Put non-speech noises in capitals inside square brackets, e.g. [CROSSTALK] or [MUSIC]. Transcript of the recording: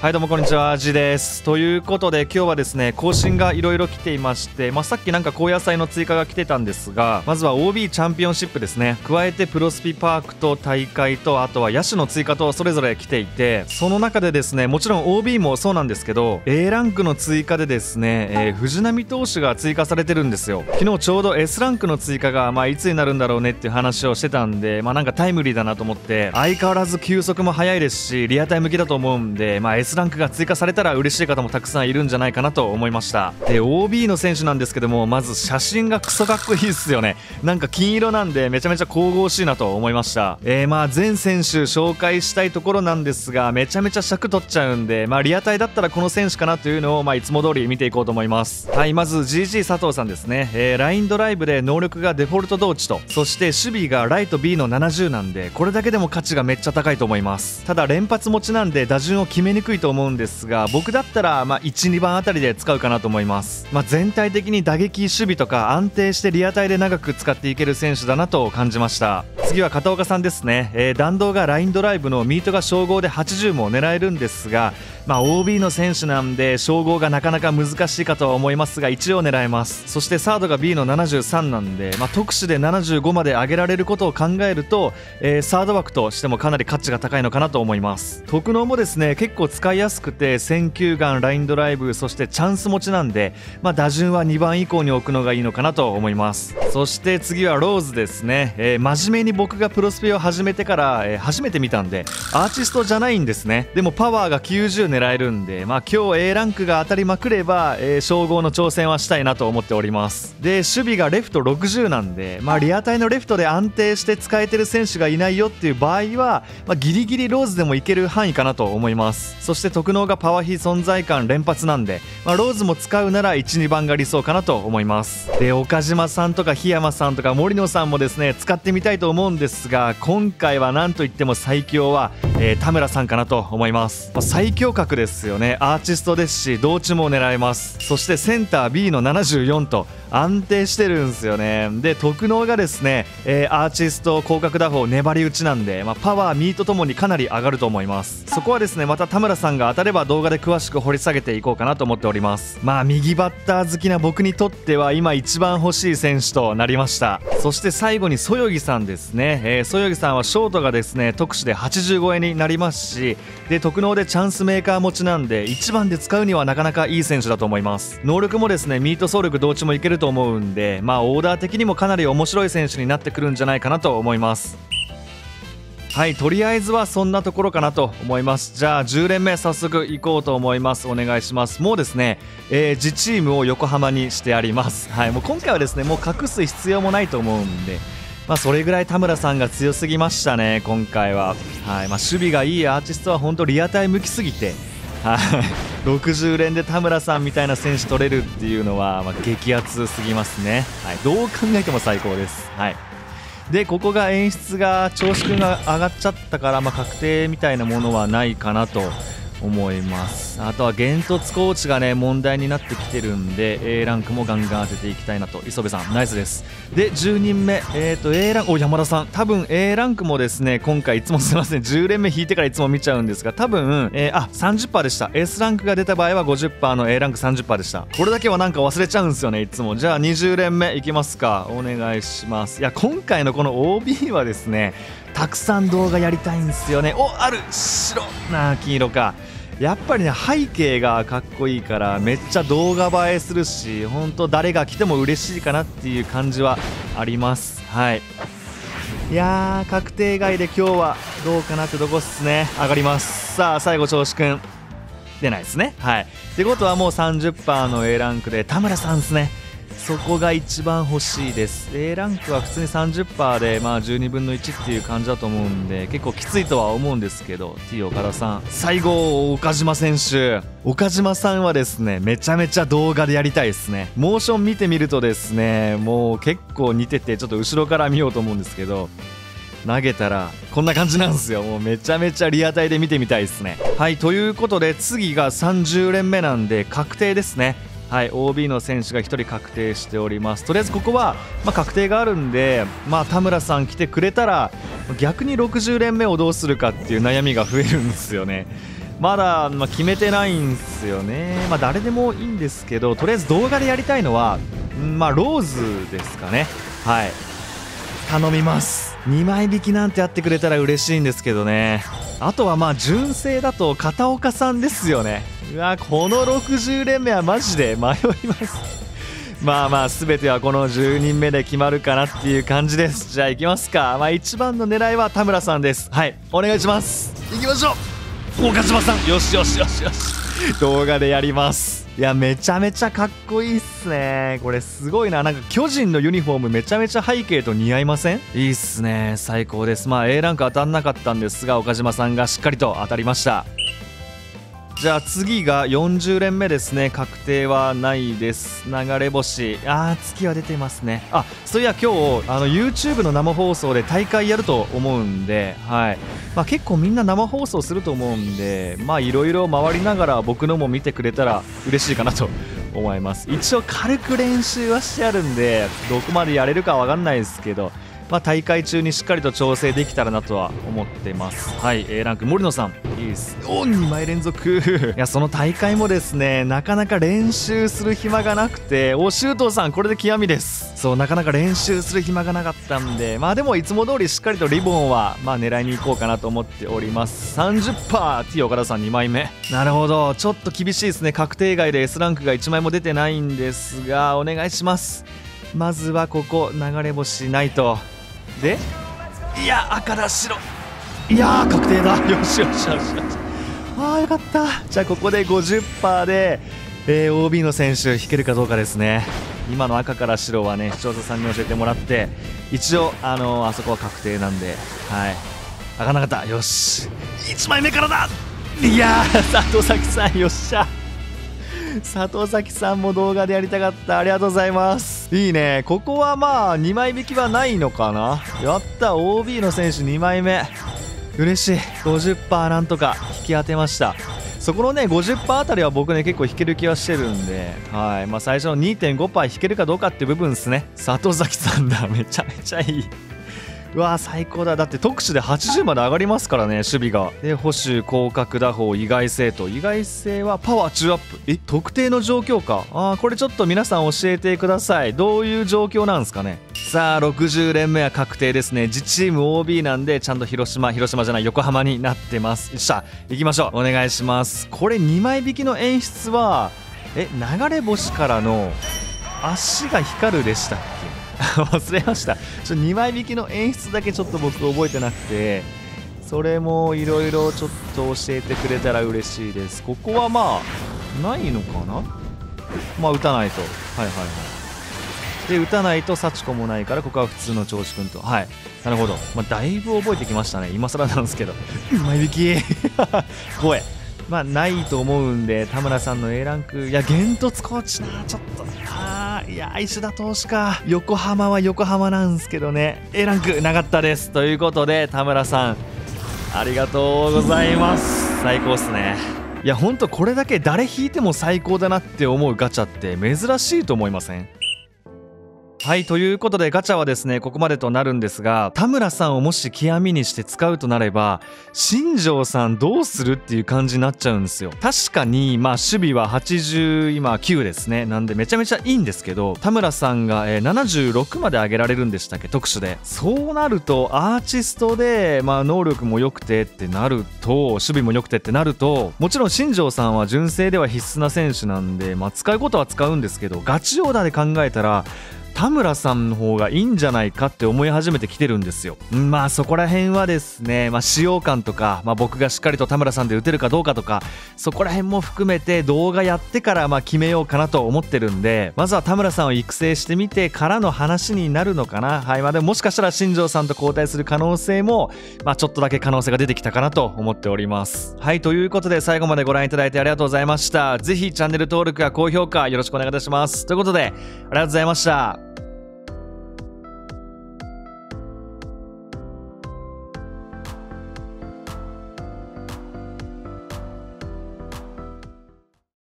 はいどうもこんにちは。ジです。ということで今日はですね更新がいろいろ来ていまして、まあ、さっきなんか高野菜の追加が来てたんですがまずは OB チャンピオンシップですね。加えてプロスピパークと大会とあとは野手の追加とそれぞれ来ていてその中でですねもちろん OB もそうなんですけど A ランクの追加でですね、えー、藤浪投手が追加されてるんですよ。昨日ちょうど S ランクの追加がまあいつになるんだろうねっていう話をしてたんでまあなんかタイムリーだなと思って相変わらず球速も速いですしリアタイ向きだと思うんでまあ S ランクが追加されたら嬉しい方もたくさんいるんじゃないかなと思いました。で OB の選手なんですけどもまず写真がクソかっこいいっすよね。なんか金色なんでめちゃめちゃ神々しいなと思いました。えー、まあ全選手紹介したいところなんですがめちゃめちゃ尺取っちゃうんでまあリアタイだったらこの選手かなというのをまあいつも通り見ていこうと思います。はいまず GG 佐藤さんですね、えー、ラインドライブで能力がデフォルト同値とそして守備がライト B の70なんでこれだけでも価値がめっちゃ高いと思います。ただ連発持ちなんで打順を決めにくいと思うんですが僕だったらまあ、1、2番あたりで使うかなと思います、まあ、全体的に打撃、守備とか安定してリアタイで長く使っていける選手だなと感じました。次は片岡さんですね、えー、弾道がラインドライブのミートが称号で80も狙えるんですが、まあ、OB の選手なんで称号がなかなか難しいかとは思いますが一応狙えます。そしてサードが B の73なんで、まあ、特殊で75まで上げられることを考えると、えー、サード枠としてもかなり価値が高いのかなと思います。特納もですね結構使いやすくて選球眼ラインドライブそしてチャンス持ちなんで、まあ、打順は2番以降に置くのがいいのかなと思います。そして次はローズですね、えー、真面目に僕がプロスピを始めてから、えー、初めて見たんでアーティストじゃないんですね。でもパワーが90狙狙えるんで、まあ、今日 A ランクが当たりまくれば、えー、称号の挑戦はしたいなと思っております。で守備がレフト60なんで、まあ、リアタイのレフトで安定して使えてる選手がいないよっていう場合は、まあ、ギリギリローズでもいける範囲かなと思います。そして特納がパワー比存在感連発なんで、まあ、ローズも使うなら12番が理想かなと思います。で岡島さんとか檜山さんとか森野さんもですね使ってみたいと思うんですが今回は何といっても最強は、えー、田村さんかなと思います、まあ、最強格ですよね。アーティストですし同値も狙えます。そしてセンター B の74と安定してるんですよね。で特能がですね、えー、アーティスト広角打法粘り打ちなんで、まあ、パワーミートともにかなり上がると思います。そこはですねまた田村さんが当たれば動画で詳しく掘り下げていこうかなと思っております。まあ右バッター好きな僕にとっては今一番欲しい選手となりました。そして最後にそよぎさんですね、えー、そよぎさんはショートがですね特殊で85円になりますしで特能でチャンスメーカー持ちなんで1番で使うにはなかなかいい選手だと思います。能力もですねミート走力同値もいけると思うんでまあオーダー的にもかなり面白い選手になってくるんじゃないかなと思います。はいとりあえずはそんなところかなと思います。じゃあ10連目早速行こうと思います。お願いします。もうですね、えー、自チームを横浜にしてあります。はいもう今回はですねもう隠す必要もないと思うんでまあ、それぐらい田村さんが強すぎましたね、今回は。はい。まあ、守備がいいアーティストは本当リアタイ向きすぎて、はい、60連で田村さんみたいな選手取れるっていうのは、まあ、激アツすぎますね、はい、どう考えても最高です。はい。でここが演出が調子くんが上がっちゃったから、まあ、確定みたいなものはないかなと。思います。あとは幻突コーチがね問題になってきてるんで A ランクもガンガン当てていきたいなと。磯部さんナイスです。で10人目えっ、ー、と A ランクお山田さん。多分 A ランクもですね今回いつもすいません。10連目引いてからいつも見ちゃうんですが多分、えー、あ30%でした。S ランクが出た場合は50%の A ランク30%でした。これだけはなんか忘れちゃうんですよねいつも。じゃあ20連目いきますか。お願いします。いや今回のこの OB はですねたくさん動画やりたいんですよね。おある。白。な黄色か。やっぱりね背景がかっこいいからめっちゃ動画映えするし本当誰が来ても嬉しいかなっていう感じはあります。はい。いやー確定外で今日はどうかなってとこっすね。上がります。さあ最後調子くん。出ないですね。はい。ってことはもう30%の A ランクで田村さんですね。そこが一番欲しいです。A ランクは普通に30%で、まあ、12分の1っていう感じだと思うんで結構きついとは思うんですけど T 岡田さん。最後岡島選手。岡島さんはですねめちゃめちゃ動画でやりたいですね。モーション見てみるとですねもう結構似ててちょっと後ろから見ようと思うんですけど投げたらこんな感じなんですよ。もうめちゃめちゃリアタイで見てみたいですね。はいということで次が30連目なんで確定ですね。はい、OB の選手が1人確定しております。とりあえずここは、まあ、確定があるんで、まあ、田村さん来てくれたら逆に60連目をどうするかっていう悩みが増えるんですよね。まだ、まあ、決めてないんですよね。まあ誰でもいいんですけどとりあえず動画でやりたいのはまあローズですかね。はい。頼みます。2枚引きなんてやってくれたら嬉しいんですけどね。あとはまあ純正だと片岡さんですよね。うわこの60連目はマジで迷います。まあまあ全てはこの10人目で決まるかなっていう感じです。じゃあ行きますか。まあ一番の狙いは田村さんです。はいお願いします。行きましょう。岡島さん。よしよしよしよし。動画でやりますいやめちゃめちゃかっこいいっすね。これすごいな。なんか巨人のユニフォームめちゃめちゃ背景と似合いません？いいっすね。最高です。まあ A ランク当たんなかったんですが岡島さんがしっかりと当たりました。じゃあ次が40連目ですね。確定はないです。流れ星。あー月は出てますね。あそういや今日あの YouTube の生放送で大会やると思うんではい。まあ、結構みんな生放送すると思うんでまあいろいろ回りながら僕のも見てくれたら嬉しいかなと思います。一応軽く練習はしてあるんでどこまでやれるかわかんないですけどまあ、大会中にしっかりと調整できたらなとは思ってます。はい A ランク森野さん。いいです。お2枚連続。[LAUGHS] いやその大会もですねなかなか練習する暇がなくて。お周東さんこれで極みです。そうなかなか練習する暇がなかったんで。まあでもいつも通りしっかりとリボンはまあ狙いに行こうかなと思っております。30%T 岡田さん2枚目。なるほど。ちょっと厳しいですね。確定外で S ランクが1枚も出てないんですがお願いします。まずはここ流れ星ないとで？いや赤だ白。いや確定だ。よしよしよしよし。ああよかった。じゃあここで50%で、えー、OB の選手引けるかどうかですね。今の赤から白はね視聴者さんに教えてもらって一応あのー、あそこは確定なんではい。開かなかった。よし。1枚目からだ。いやー [LAUGHS] 佐藤崎さんよっしゃ佐藤崎さんも動画でやりたかった。ありがとうございます。いいね。ここはまあ2枚引きはないのかな。やった。OB の選手2枚目。嬉しい。50%なんとか引き当てました。そこのね50%あたりは僕ね結構引ける気はしてるんで、はい。まあ、最初の2.5%引けるかどうかって部分ですね。佐藤崎さんだ。めちゃめちゃいい。うわ最高だ。だって特殊で80まで上がりますからね守備が。で保守広角打法意外性と。意外性はパワー中アップ。え特定の状況か。あーこれちょっと皆さん教えてください。どういう状況なんですかね。さあ60連目は確定ですね。自チーム OB なんでちゃんと広島広島じゃない横浜になってます。よっしゃ行きましょう。お願いします。これ2枚引きの演出はえ流れ星からの足が光るでしたっけ？[LAUGHS] 忘れました。ちょ2枚引きの演出だけちょっと僕覚えてなくてそれもいろいろちょっと教えてくれたら嬉しいです。ここはまあないのかな？まあ打たないと。はいはいはい。で打たないと幸子もないからここは普通の調子くんと。はい。なるほど、まあ、だいぶ覚えてきましたね。今更なんですけど。2枚引き。[LAUGHS] 怖えまあないと思うんで田村さんの A ランク。いや幻突コーチなちょっとあ。いや石田投手か。横浜は横浜なんですけどね。A ランクなかったです。ということで田村さんありがとうございます。最高っすね。いやほんとこれだけ誰引いても最高だなって思うガチャって珍しいと思いません？はいということでガチャはですねここまでとなるんですが田村さんをもし極みにして使うとなれば新庄さんどうするっていう感じになっちゃうんですよ。確かにまあ守備は80今9ですね。なんでめちゃめちゃいいんですけど田村さんが、えー、76まで上げられるんでしたっけ？特殊で。そうなるとアーティストでまあ能力も良くてってなると守備も良くてってなるともちろん新庄さんは純正では必須な選手なんでまあ使うことは使うんですけどガチオーダーで考えたら田村さんの方がいいんじゃないかって思い始めてきてるんですよ。まあそこら辺はですね、まあ、使用感とか、まあ、僕がしっかりと田村さんで打てるかどうかとかそこら辺も含めて動画やってからま決めようかなと思ってるんでまずは田村さんを育成してみてからの話になるのかな。はいまあ、でももしかしたら新庄さんと交代する可能性も、まあ、ちょっとだけ可能性が出てきたかなと思っております。はいということで最後までご覧いただいてありがとうございました。ぜひチャンネル登録や高評価よろしくお願いいたします。ということでありがとうございました。